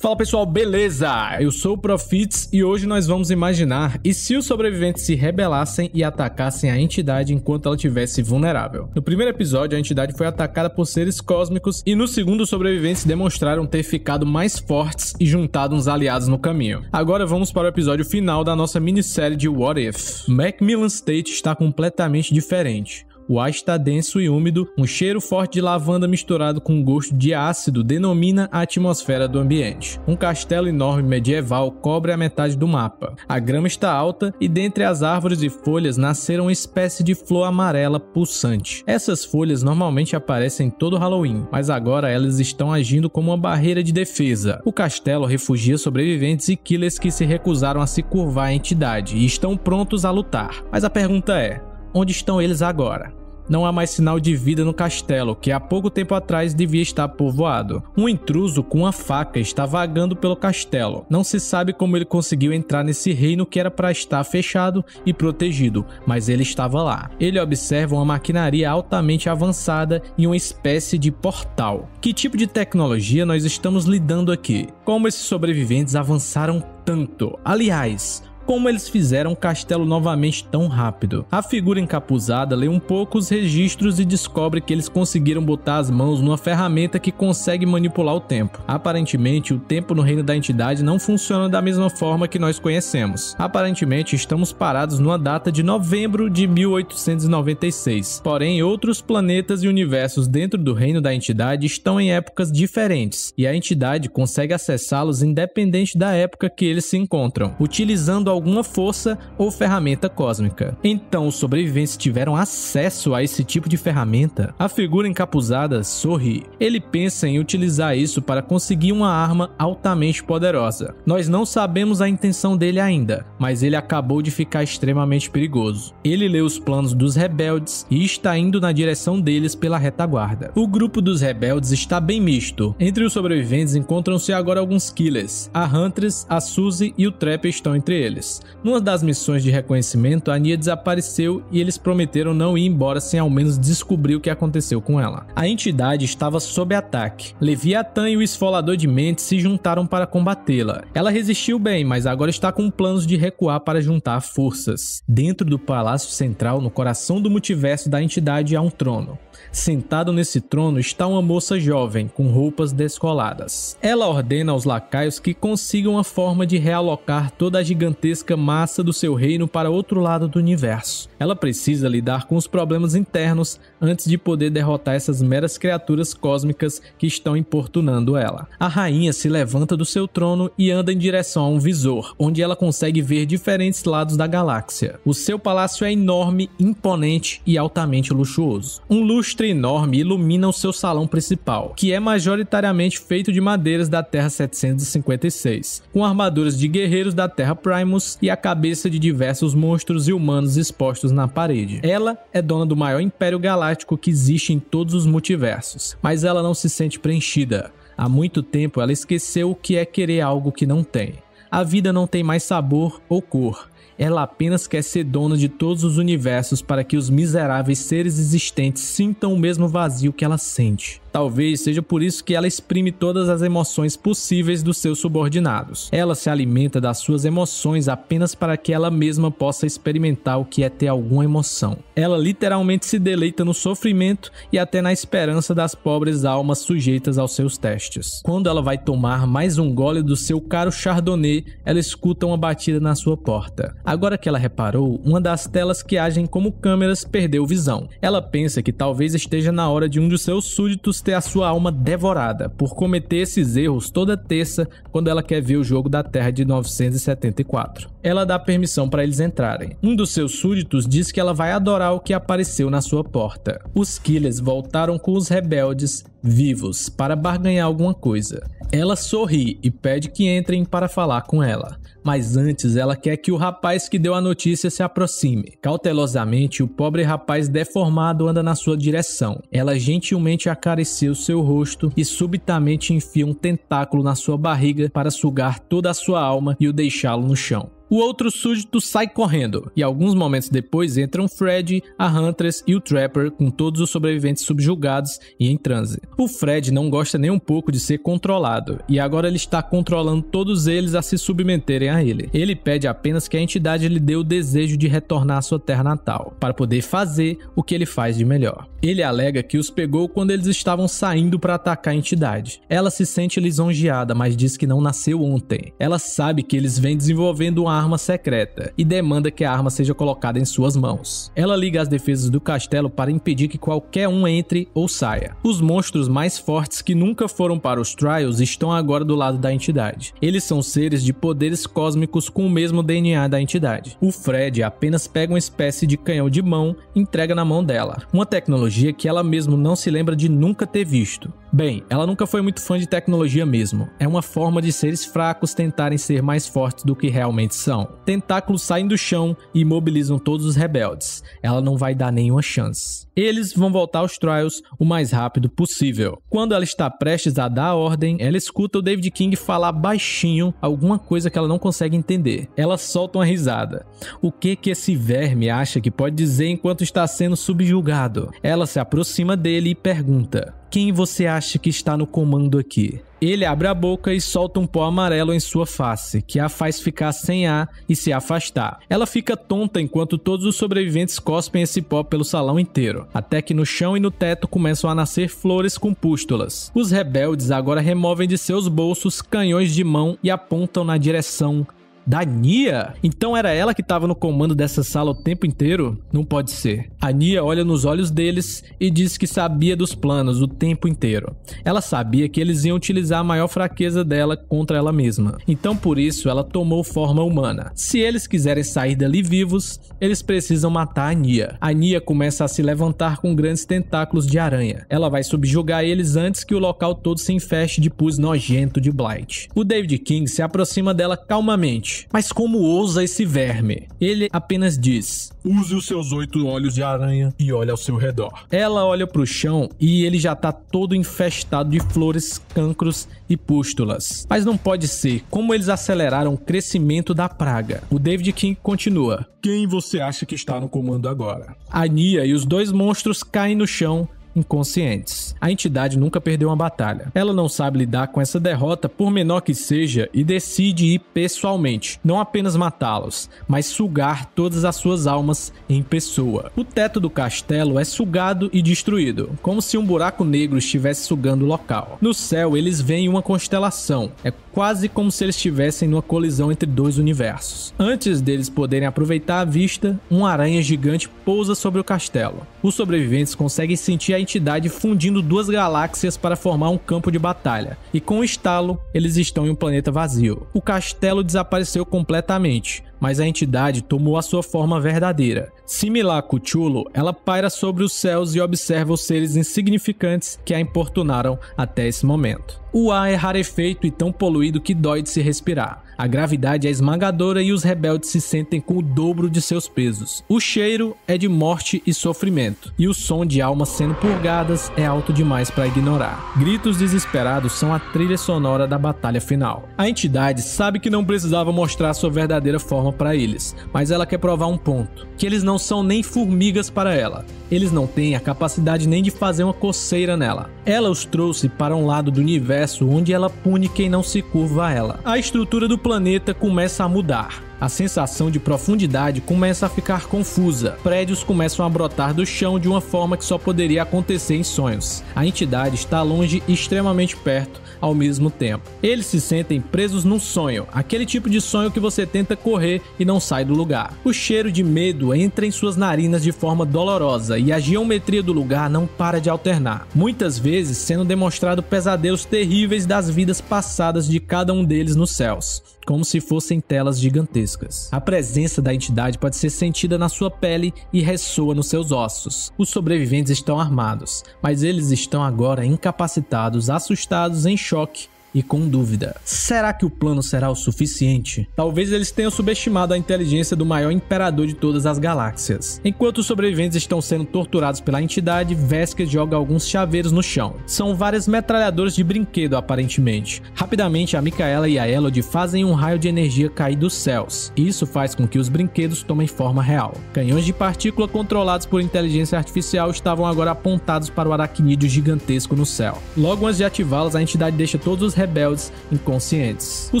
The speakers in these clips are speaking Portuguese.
Fala pessoal, beleza? Eu sou o Profits e hoje nós vamos imaginar e se os sobreviventes se rebelassem e atacassem a entidade enquanto ela estivesse vulnerável. No primeiro episódio, a entidade foi atacada por seres cósmicos e no segundo, os sobreviventes demonstraram ter ficado mais fortes e juntado uns aliados no caminho. Agora vamos para o episódio final da nossa minissérie de What If. Macmillan State está completamente diferente. O ar está denso e úmido, um cheiro forte de lavanda misturado com um gosto de ácido denomina a atmosfera do ambiente. Um castelo enorme medieval cobre a metade do mapa. A grama está alta e dentre as árvores e folhas nasceram uma espécie de flor amarela pulsante. Essas folhas normalmente aparecem todo Halloween, mas agora elas estão agindo como uma barreira de defesa. O castelo refugia sobreviventes e killers que se recusaram a se curvar à entidade e estão prontos a lutar. Mas a pergunta é: onde estão eles agora? Não há mais sinal de vida no castelo, que há pouco tempo atrás devia estar povoado. Um intruso com uma faca está vagando pelo castelo. Não se sabe como ele conseguiu entrar nesse reino que era para estar fechado e protegido, mas ele estava lá. Ele observa uma maquinaria altamente avançada e uma espécie de portal. Que tipo de tecnologia nós estamos lidando aqui? Como esses sobreviventes avançaram tanto? Aliás, como eles fizeram o castelo novamente tão rápido. A figura encapuzada lê um pouco os registros e descobre que eles conseguiram botar as mãos numa ferramenta que consegue manipular o tempo. Aparentemente, o tempo no reino da entidade não funciona da mesma forma que nós conhecemos. Aparentemente, estamos parados numa data de novembro de 1896. Porém, outros planetas e universos dentro do reino da entidade estão em épocas diferentes, e a entidade consegue acessá-los independente da época que eles se encontram, utilizando alguma força ou ferramenta cósmica. Então, os sobreviventes tiveram acesso a esse tipo de ferramenta. A figura encapuzada sorri. Ele pensa em utilizar isso para conseguir uma arma altamente poderosa. Nós não sabemos a intenção dele ainda, mas ele acabou de ficar extremamente perigoso. Ele lê os planos dos rebeldes e está indo na direção deles pela retaguarda. O grupo dos rebeldes está bem misto. Entre os sobreviventes encontram-se agora alguns killers. A Huntress, a Suzy e o Trapper estão entre eles. Numa das missões de reconhecimento, a Nia desapareceu e eles prometeram não ir embora sem ao menos descobrir o que aconteceu com ela. A entidade estava sob ataque. Leviathan e o esfolador de mentes se juntaram para combatê-la. Ela resistiu bem, mas agora está com planos de recuar para juntar forças. Dentro do palácio central, no coração do multiverso da entidade, há um trono. Sentado nesse trono está uma moça jovem, com roupas descoladas. Ela ordena aos lacaios que consigam a forma de realocar toda a gigantesca massa do seu reino para outro lado do universo. Ela precisa lidar com os problemas internos antes de poder derrotar essas meras criaturas cósmicas que estão importunando ela. A rainha se levanta do seu trono e anda em direção a um visor, onde ela consegue ver diferentes lados da galáxia. O seu palácio é enorme, imponente e altamente luxuoso. Um lustre lustre enorme ilumina o seu salão principal, que é majoritariamente feito de madeiras da Terra 756, com armaduras de guerreiros da Terra Primus e a cabeça de diversos monstros e humanos expostos na parede. Ela é dona do maior império galáctico que existe em todos os multiversos, mas ela não se sente preenchida. Há muito tempo ela esqueceu o que é querer algo que não tem. A vida não tem mais sabor ou cor ela apenas quer ser dona de todos os universos para que os miseráveis seres existentes sintam o mesmo vazio que ela sente. Talvez seja por isso que ela exprime todas as emoções possíveis dos seus subordinados. Ela se alimenta das suas emoções apenas para que ela mesma possa experimentar o que é ter alguma emoção. Ela literalmente se deleita no sofrimento e até na esperança das pobres almas sujeitas aos seus testes. Quando ela vai tomar mais um gole do seu caro chardonnay, ela escuta uma batida na sua porta. Agora que ela reparou, uma das telas que agem como câmeras perdeu visão. Ela pensa que talvez esteja na hora de um dos seus súditos ter a sua alma devorada por cometer esses erros toda terça quando ela quer ver o jogo da Terra de 974. Ela dá permissão para eles entrarem. Um dos seus súditos diz que ela vai adorar o que apareceu na sua porta. Os Killers voltaram com os rebeldes vivos para barganhar alguma coisa. Ela sorri e pede que entrem para falar com ela. Mas antes ela quer que o rapaz que deu a notícia se aproxime. Cautelosamente, o pobre rapaz deformado anda na sua direção. Ela gentilmente acaricia o seu rosto e subitamente enfia um tentáculo na sua barriga para sugar toda a sua alma e o deixá-lo no chão. O outro súdito sai correndo, e alguns momentos depois entram Fred, a Huntress e o Trapper com todos os sobreviventes subjugados e em transe. O Fred não gosta nem um pouco de ser controlado, e agora ele está controlando todos eles a se submeterem a ele. Ele pede apenas que a entidade lhe dê o desejo de retornar à sua terra natal, para poder fazer o que ele faz de melhor. Ele alega que os pegou quando eles estavam saindo para atacar a entidade. Ela se sente lisonjeada, mas diz que não nasceu ontem. Ela sabe que eles vêm desenvolvendo uma arma secreta e demanda que a arma seja colocada em suas mãos. Ela liga as defesas do castelo para impedir que qualquer um entre ou saia. Os monstros mais fortes que nunca foram para os Trials estão agora do lado da entidade. Eles são seres de poderes cósmicos com o mesmo DNA da entidade. O Fred apenas pega uma espécie de canhão de mão e entrega na mão dela, uma tecnologia que ela mesmo não se lembra de nunca ter visto. Bem, ela nunca foi muito fã de tecnologia mesmo. É uma forma de seres fracos tentarem ser mais fortes do que realmente são. Tentáculos saem do chão e imobilizam todos os rebeldes. Ela não vai dar nenhuma chance. Eles vão voltar aos Trials o mais rápido possível. Quando ela está prestes a dar a ordem, ela escuta o David King falar baixinho alguma coisa que ela não consegue entender. Ela solta uma risada. O que que esse verme acha que pode dizer enquanto está sendo subjugado? Ela se aproxima dele e pergunta: quem você acha que está no comando aqui? Ele abre a boca e solta um pó amarelo em sua face, que a faz ficar sem ar e se afastar. Ela fica tonta enquanto todos os sobreviventes cospem esse pó pelo salão inteiro, até que no chão e no teto começam a nascer flores com pústulas. Os rebeldes agora removem de seus bolsos canhões de mão e apontam na direção da Nia? Então era ela que estava no comando dessa sala o tempo inteiro? Não pode ser. A Nia olha nos olhos deles e diz que sabia dos planos o tempo inteiro. Ela sabia que eles iam utilizar a maior fraqueza dela contra ela mesma. Então por isso ela tomou forma humana. Se eles quiserem sair dali vivos, eles precisam matar a Nia. A Nia começa a se levantar com grandes tentáculos de aranha. Ela vai subjugar eles antes que o local todo se infeste de pus nojento de Blight. O David King se aproxima dela calmamente mas como ousa esse verme? Ele apenas diz: Use os seus oito olhos de aranha e olhe ao seu redor. Ela olha para o chão e ele já tá todo infestado de flores, cancros e pústulas. Mas não pode ser. Como eles aceleraram o crescimento da praga? O David King continua. Quem você acha que está no comando agora? A Nia e os dois monstros caem no chão inconscientes. A entidade nunca perdeu uma batalha. Ela não sabe lidar com essa derrota, por menor que seja, e decide ir pessoalmente, não apenas matá-los, mas sugar todas as suas almas em pessoa. O teto do castelo é sugado e destruído, como se um buraco negro estivesse sugando o local. No céu, eles veem uma constelação. É quase como se eles estivessem numa colisão entre dois universos. Antes deles poderem aproveitar a vista, uma aranha gigante pousa sobre o castelo. Os sobreviventes conseguem sentir a entidade fundindo duas galáxias para formar um campo de batalha, e com o estalo, eles estão em um planeta vazio. O castelo desapareceu completamente, mas a entidade tomou a sua forma verdadeira. Similar a Cthulhu, ela paira sobre os céus e observa os seres insignificantes que a importunaram até esse momento. O ar é rarefeito e tão poluído que dói de se respirar. A gravidade é esmagadora e os rebeldes se sentem com o dobro de seus pesos. O cheiro é de morte e sofrimento, e o som de almas sendo purgadas é alto demais para ignorar. Gritos desesperados são a trilha sonora da batalha final. A entidade sabe que não precisava mostrar sua verdadeira forma para eles, mas ela quer provar um ponto: que eles não são nem formigas para ela. Eles não têm a capacidade nem de fazer uma coceira nela. Ela os trouxe para um lado do universo onde ela pune quem não se curva a ela. A estrutura do planeta começa a mudar. A sensação de profundidade começa a ficar confusa. Prédios começam a brotar do chão de uma forma que só poderia acontecer em sonhos. A entidade está longe e extremamente perto ao mesmo tempo. Eles se sentem presos num sonho, aquele tipo de sonho que você tenta correr e não sai do lugar. O cheiro de medo entra em suas narinas de forma dolorosa e a geometria do lugar não para de alternar, muitas vezes sendo demonstrado pesadelos terríveis das vidas passadas de cada um deles nos céus como se fossem telas gigantescas. A presença da entidade pode ser sentida na sua pele e ressoa nos seus ossos. Os sobreviventes estão armados, mas eles estão agora incapacitados, assustados, em choque e com dúvida. Será que o plano será o suficiente? Talvez eles tenham subestimado a inteligência do maior imperador de todas as galáxias. Enquanto os sobreviventes estão sendo torturados pela entidade, Vesker joga alguns chaveiros no chão. São várias metralhadoras de brinquedo, aparentemente. Rapidamente, a Micaela e a Elodie fazem um raio de energia cair dos céus. Isso faz com que os brinquedos tomem forma real. Canhões de partícula controlados por inteligência artificial estavam agora apontados para o aracnídeo gigantesco no céu. Logo antes de ativá-los, a entidade deixa todos os rebeldes inconscientes. O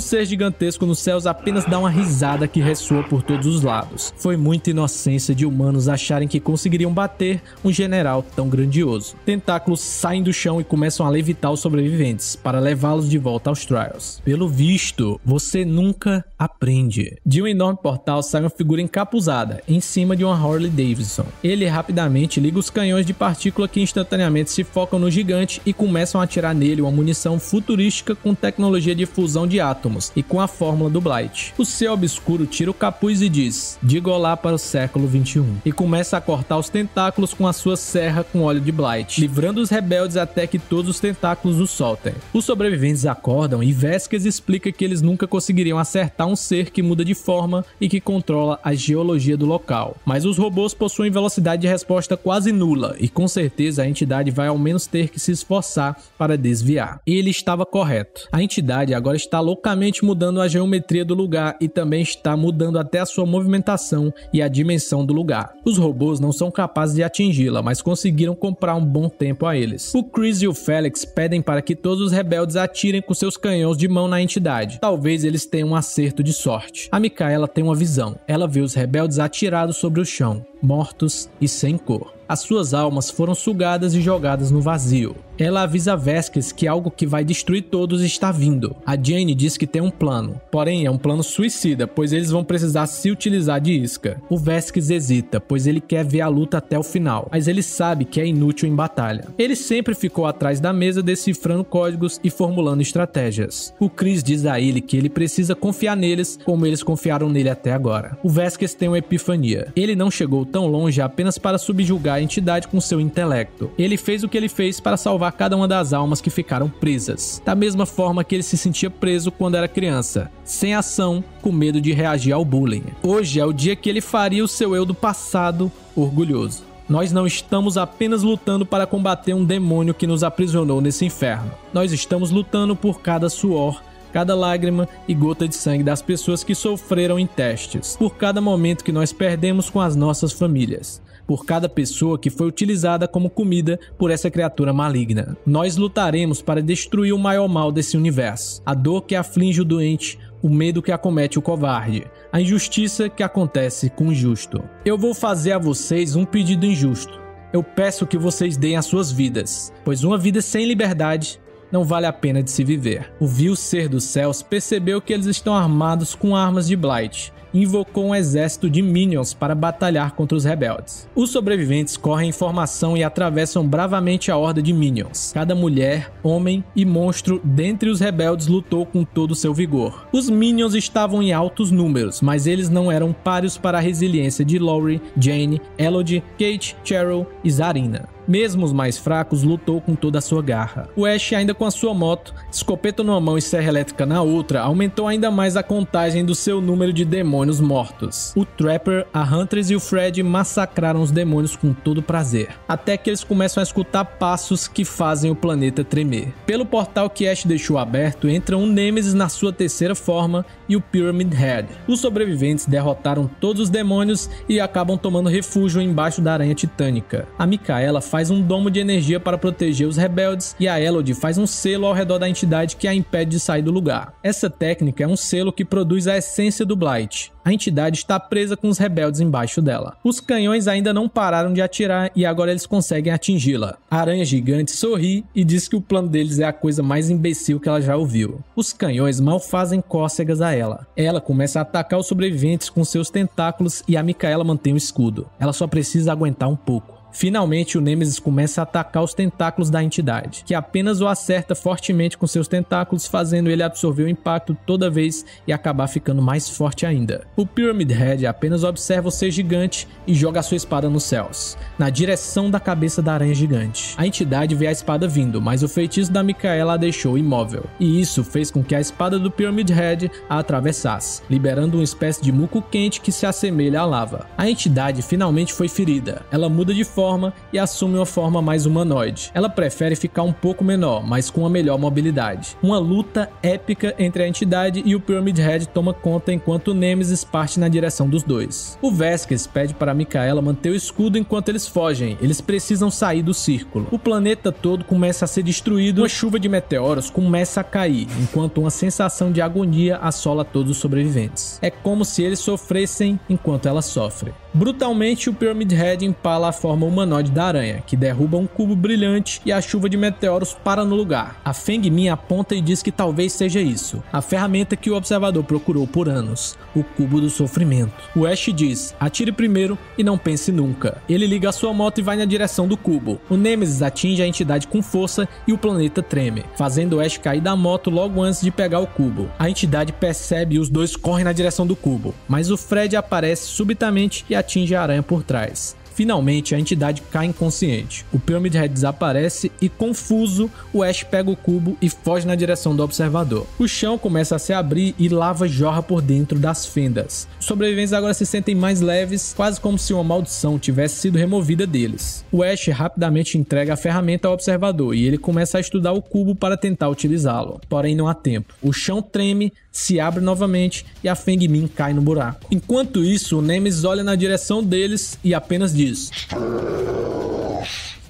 ser gigantesco nos céus apenas dá uma risada que ressoa por todos os lados. Foi muita inocência de humanos acharem que conseguiriam bater um general tão grandioso. Tentáculos saem do chão e começam a levitar os sobreviventes para levá-los de volta aos Trials. Pelo visto, você nunca aprende. De um enorme portal sai uma figura encapuzada em cima de uma Harley Davidson. Ele rapidamente liga os canhões de partícula que instantaneamente se focam no gigante e começam a atirar nele uma munição futurística com tecnologia de fusão de átomos e com a fórmula do Blight. O céu obscuro tira o capuz e diz: Diga olá para o século 21 e começa a cortar os tentáculos com a sua serra com óleo de Blight, livrando os rebeldes até que todos os tentáculos os soltem. Os sobreviventes acordam e Vesques explica que eles nunca conseguiriam acertar um ser que muda de forma e que controla a geologia do local. Mas os robôs possuem velocidade de resposta quase nula e com certeza a entidade vai ao menos ter que se esforçar para desviar. E ele estava correto. A entidade agora está loucamente mudando a geometria do lugar e também está mudando até a sua movimentação e a dimensão do lugar. Os robôs não são capazes de atingi-la, mas conseguiram comprar um bom tempo a eles. O Chris e o Felix pedem para que todos os rebeldes atirem com seus canhões de mão na entidade. Talvez eles tenham um acerto de sorte. A Micaela tem uma visão. Ela vê os rebeldes atirados sobre o chão, mortos e sem cor. As suas almas foram sugadas e jogadas no vazio. Ela avisa Vesques que algo que vai destruir todos está vindo. A Jane diz que tem um plano, porém é um plano suicida, pois eles vão precisar se utilizar de isca. O Vesques hesita, pois ele quer ver a luta até o final, mas ele sabe que é inútil em batalha. Ele sempre ficou atrás da mesa decifrando códigos e formulando estratégias. O Chris diz a ele que ele precisa confiar neles como eles confiaram nele até agora. O Vesques tem uma epifania. Ele não chegou tão longe apenas para subjugar a entidade com seu intelecto. Ele fez o que ele fez para salvar cada uma das almas que ficaram presas, da mesma forma que ele se sentia preso quando era criança, sem ação, com medo de reagir ao bullying. Hoje é o dia que ele faria o seu eu do passado orgulhoso. Nós não estamos apenas lutando para combater um demônio que nos aprisionou nesse inferno. Nós estamos lutando por cada suor, cada lágrima e gota de sangue das pessoas que sofreram em testes, por cada momento que nós perdemos com as nossas famílias por cada pessoa que foi utilizada como comida por essa criatura maligna. Nós lutaremos para destruir o maior mal desse universo, a dor que aflige o doente, o medo que acomete o covarde, a injustiça que acontece com o justo. Eu vou fazer a vocês um pedido injusto. Eu peço que vocês deem as suas vidas, pois uma vida sem liberdade não vale a pena de se viver. O vil ser dos céus percebeu que eles estão armados com armas de Blight invocou um exército de minions para batalhar contra os rebeldes. Os sobreviventes correm em formação e atravessam bravamente a horda de minions. Cada mulher, homem e monstro dentre os rebeldes lutou com todo o seu vigor. Os minions estavam em altos números, mas eles não eram páreos para a resiliência de Laurie, Jane, Elodie, Kate, Cheryl e Zarina mesmo os mais fracos, lutou com toda a sua garra. O Ash, ainda com a sua moto, escopeta numa mão e serra elétrica na outra, aumentou ainda mais a contagem do seu número de demônios mortos. O Trapper, a Huntress e o Fred massacraram os demônios com todo prazer, até que eles começam a escutar passos que fazem o planeta tremer. Pelo portal que Ash deixou aberto, entra um Nemesis na sua terceira forma e o Pyramid Head. Os sobreviventes derrotaram todos os demônios e acabam tomando refúgio embaixo da aranha titânica. A Micaela faz faz um domo de energia para proteger os rebeldes e a Elodie faz um selo ao redor da entidade que a impede de sair do lugar. Essa técnica é um selo que produz a essência do Blight. A entidade está presa com os rebeldes embaixo dela. Os canhões ainda não pararam de atirar e agora eles conseguem atingi-la. A aranha gigante sorri e diz que o plano deles é a coisa mais imbecil que ela já ouviu. Os canhões mal fazem cócegas a ela. Ela começa a atacar os sobreviventes com seus tentáculos e a Micaela mantém o escudo. Ela só precisa aguentar um pouco. Finalmente, o Nemesis começa a atacar os tentáculos da entidade, que apenas o acerta fortemente com seus tentáculos, fazendo ele absorver o impacto toda vez e acabar ficando mais forte ainda. O Pyramid Head apenas observa o ser gigante e joga sua espada nos céus, na direção da cabeça da aranha gigante. A entidade vê a espada vindo, mas o feitiço da Micaela a deixou imóvel, e isso fez com que a espada do Pyramid Head a atravessasse, liberando uma espécie de muco quente que se assemelha à lava. A entidade finalmente foi ferida. Ela muda de forma e assume uma forma mais humanoide. Ela prefere ficar um pouco menor, mas com uma melhor mobilidade. Uma luta épica entre a entidade e o Pyramid Head toma conta enquanto Nemesis parte na direção dos dois. O Vesquez pede para Micaela manter o escudo enquanto eles fogem. Eles precisam sair do círculo. O planeta todo começa a ser destruído, uma chuva de meteoros começa a cair, enquanto uma sensação de agonia assola todos os sobreviventes. É como se eles sofressem enquanto ela sofre. Brutalmente, o Pyramid Head empala a forma humanoide da aranha, que derruba um cubo brilhante e a chuva de meteoros para no lugar. A Feng Min aponta e diz que talvez seja isso, a ferramenta que o observador procurou por anos, o cubo do sofrimento. O Ash diz: atire primeiro e não pense nunca. Ele liga a sua moto e vai na direção do cubo. O Nemesis atinge a entidade com força e o planeta treme, fazendo o Ash cair da moto logo antes de pegar o cubo. A entidade percebe e os dois correm na direção do cubo, mas o Fred aparece subitamente e atinge a aranha por trás. Finalmente, a entidade cai inconsciente. O Pyramid Head desaparece e, confuso, o Ash pega o cubo e foge na direção do observador. O chão começa a se abrir e lava jorra por dentro das fendas. Os sobreviventes agora se sentem mais leves, quase como se uma maldição tivesse sido removida deles. O Ash rapidamente entrega a ferramenta ao observador e ele começa a estudar o cubo para tentar utilizá-lo. Porém, não há tempo. O chão treme, se abre novamente e a Feng Min cai no buraco. Enquanto isso, o Nemesis olha na direção deles e apenas diz: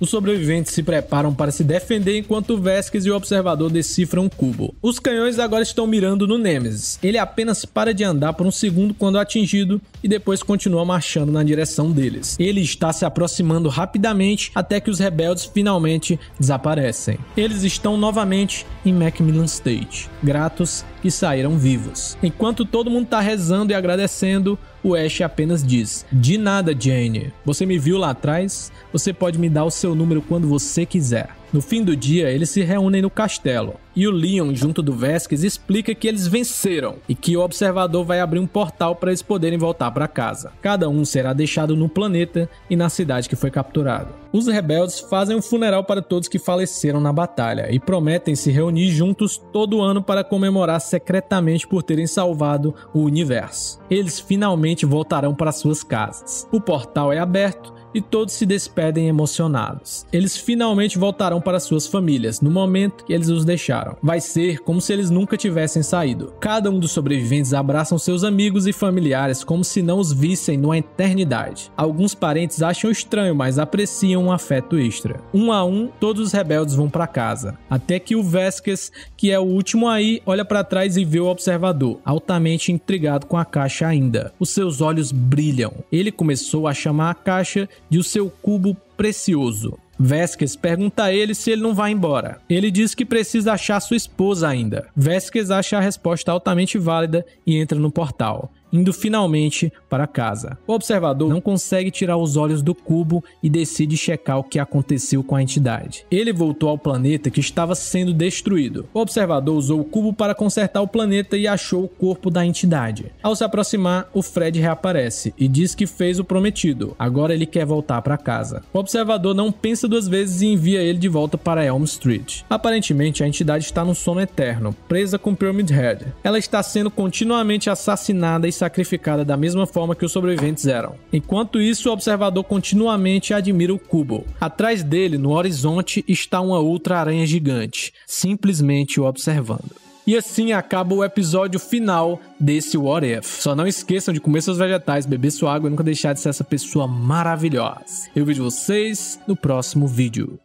os sobreviventes se preparam para se defender enquanto Vesques e o observador decifram o cubo. Os canhões agora estão mirando no Nemesis. Ele apenas para de andar por um segundo quando atingido e depois continua marchando na direção deles. Ele está se aproximando rapidamente até que os rebeldes finalmente desaparecem. Eles estão novamente em Macmillan State, gratos que saíram vivos. Enquanto todo mundo está rezando e agradecendo, o Ash apenas diz: De nada, Jane. Você me viu lá atrás? Você pode me dar o seu número quando você quiser. No fim do dia, eles se reúnem no castelo. E o Leon, junto do Vesques, explica que eles venceram e que o observador vai abrir um portal para eles poderem voltar para casa. Cada um será deixado no planeta e na cidade que foi capturado. Os rebeldes fazem um funeral para todos que faleceram na batalha e prometem se reunir juntos todo ano para comemorar secretamente por terem salvado o universo. Eles finalmente voltarão para suas casas. O portal é aberto e todos se despedem emocionados. Eles finalmente voltarão para suas famílias no momento que eles os deixaram. Vai ser como se eles nunca tivessem saído. Cada um dos sobreviventes abraçam seus amigos e familiares como se não os vissem numa eternidade. Alguns parentes acham estranho, mas apreciam um afeto extra. Um a um, todos os rebeldes vão para casa, até que o Vesques, que é o último aí, olha para trás e vê o observador, altamente intrigado com a caixa ainda. Os seus olhos brilham. Ele começou a chamar a caixa de o seu cubo precioso. Vesques pergunta a ele se ele não vai embora. Ele diz que precisa achar sua esposa ainda. Vesques acha a resposta altamente válida e entra no portal indo finalmente para casa. O observador não consegue tirar os olhos do cubo e decide checar o que aconteceu com a entidade. Ele voltou ao planeta que estava sendo destruído. O observador usou o cubo para consertar o planeta e achou o corpo da entidade. Ao se aproximar, o Fred reaparece e diz que fez o prometido. Agora ele quer voltar para casa. O observador não pensa duas vezes e envia ele de volta para Elm Street. Aparentemente, a entidade está no sono eterno, presa com Pyramid Head. Ela está sendo continuamente assassinada e sacrificada da mesma forma que os sobreviventes eram. Enquanto isso, o observador continuamente admira o cubo. Atrás dele, no horizonte, está uma outra aranha gigante, simplesmente o observando. E assim acaba o episódio final desse What If. Só não esqueçam de comer seus vegetais, beber sua água e nunca deixar de ser essa pessoa maravilhosa. Eu vejo vocês no próximo vídeo.